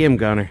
Get him, Gunner.